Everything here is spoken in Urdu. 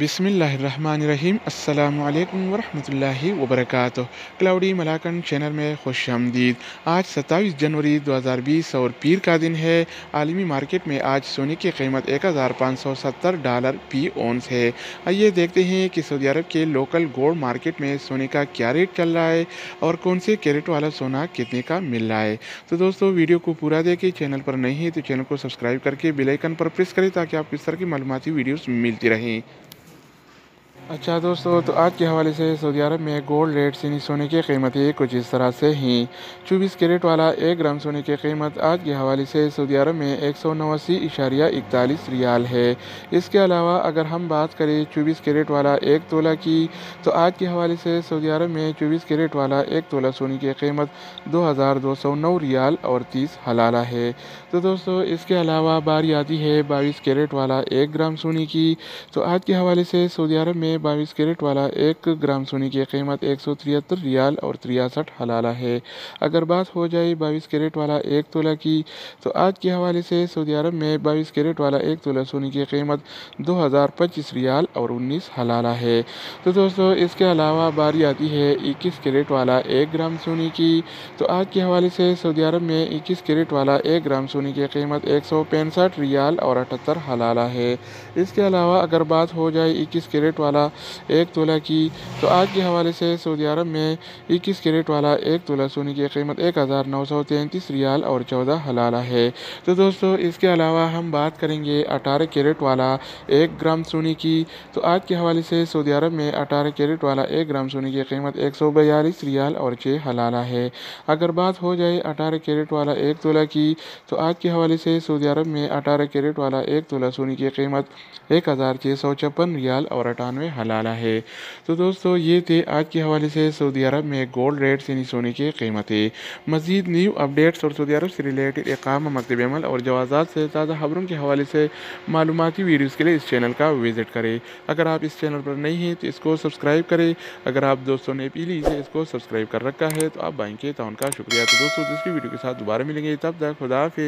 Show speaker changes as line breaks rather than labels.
بسم اللہ الرحمن الرحیم السلام علیکم ورحمۃ اللہ وبرکاتہ کلاؤڈی ملاکن چینل میں خوش آمدید آج ستائیس جنوری دو ہزار بیس اور پیر کا دن ہے. عالمی مارکیٹ میں آج سونے کی قیمت ایک ہزار پانچ سو ستر ڈالر پی اونس ہے. آئیے دیکھتے ہیں کہ سعودی عرب کے لوکل گولڈ مارکیٹ میں سونے کا کیا ریٹ چل رہا ہے اور کون سے کیرٹ والا سونا کتنے کا مل رہا ہے. تو دوستو، ویڈیو کو پورا دیکھیں. چینل پر نہیں ہے تو چینل کو سبسکرائب کر کے بیل آئیکن پر پریس کریں تاکہ آپ اس طرح کی معلوماتی ویڈیوز ملتی رہیں. اچھا دوستو، تو آج کے حوالے سے سعودی عرب میں گولڈ ریٹ یعنی سونے کی قیمتیں کچھ اس طرح سے ہیں۔ چوبیس کیرٹ والا ایک گرام سونے کی قیمت آج کے حوالے سے سعودی عرب میں ایک سو نواسی اشاریہ اکتالیس ریال ہے۔ اس کے علاوہ اگر ہم بات کریں چوبیس کیرٹ والا ایک تولہ کی، تو آج کے حوالے سے سعودی عرب میں چوبیس کیرٹ والا ایک تولہ سونے کی قیمت دو ہزار دو سو نو ریال اور تیس حلالہ ہے۔ تو دوستو، اس کے علاوہ باری آتی ہے بائیس کیرٹ والا ایک گرام سونے کی۔ تو آج کے حوالے سے سعودی عرب میں بائیس کیرٹ والا ایک گرام سونے کی قیمت ایک سو تریہتر ریال اور تریاسٹھ حلالہ ہے۔ اگر بات ہو جائے بائیس کیرٹ والا ایک تولہ کی، تو آج کے حوالے سے سعودی عرب میں بائیس کیرٹ والا ایک تولہ سونے کی قیمت دو ہزار پچیس ریال اور انیس حلالہ ہے۔ تو دوستو، اس کے علاوہ باری آتی ہے اکیس کیرٹ والا ایک گرام سونے کی۔ تو آج کے حوالے سے سعودی عرب میں اکیس کیرٹ والا ایک گرام سونے کی قیمت ایک سو پینسٹھ ریال اور اٹھتر حلالہ ہے۔ اس کے علاوہ اگر بات ہو جائے اکیس کیرٹ والا ایک تولہ کی۔ تو آج کے حوالے سے سعودی عرب میں اکیس کیرٹ والا ایک تولہ سونے کی قیمت ایک ہزار نو سو تینتیس ریال اور چودہ حلالہ ہے۔ تو دوستو، اس کے علاوہ ہم بات کریں گے اٹھارہ کیرٹ والا ایک گرام سونے کی۔ تو آج کے حوالے سے سعودی عرب میں اٹھارہ کیرٹ والا ایک گرام سونے کی قیمت ایک سو بیالیس ریال اور چھ حلالہ ہے۔ اگر بات ہو جائے اٹھارہ کیرٹ والا ایک تولہ کی، تو آج کے حوالے سے سعودی عرب میں اٹھارہ کیرٹ والا ایک تولہ سونے کی قیمت ایک ہزار چھ سو چھپن ریال اور اٹھانوے حلالہ ہے۔ تو دوستو، یہ تھے آج کے حوالے سے سعودی عرب میں گولڈ ریٹس یعنی سونے کی قیمتیں۔ مزید نیو اپڈیٹس اور سعودی عرب سے ریلیٹڈ اقام مکتب عمل اور جوازات سے تازہ خبروں کے حوالے سے معلوماتی ویڈیوز کے لیے اس چینل کا وزٹ کریں۔ اگر آپ اس چینل پر نہیں ہیں تو اس کو سبسکرائب کریں۔ اگر آپ دوستوں نے پیلی سے اس کو سبسکرائب کر رکھا ہے تو آپ بائیں کے تعاون کا شکریہ۔ تو دوستو، دوسری ویڈیو کے ساتھ دوبارہ ملیں گے۔ تب تک خدا حافظ۔